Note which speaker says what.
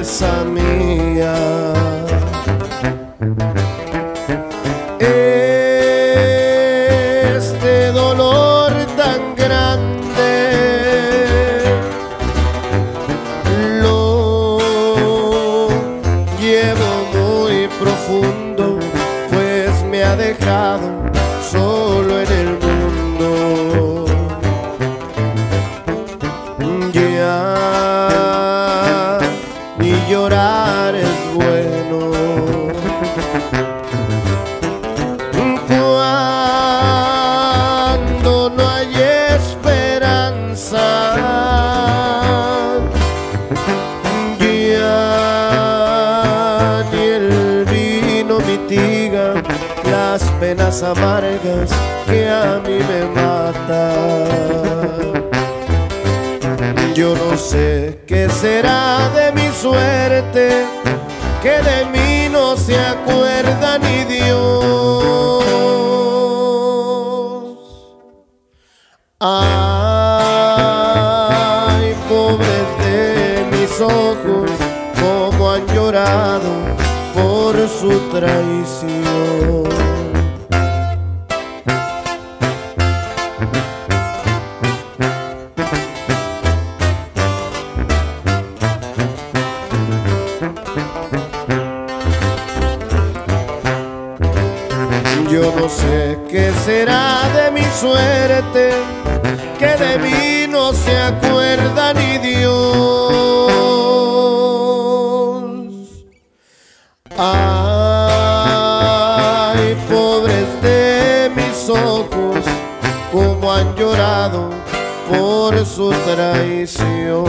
Speaker 1: mía. Este dolor tan grande lo llevo muy profundo, pues me ha dejado llorar es bueno. Cuando no hay esperanza, ya ni el vino mitiga las penas amargas que a mí me matan. Yo no sé qué será de mi suerte, que de mí no se acuerda ni Dios. Ay, pobres de mis ojos, como han llorado por su traición. Yo no sé qué será de mi suerte, que de mí no se acuerda ni Dios. Ay, pobres de mis ojos, como han llorado por su traición.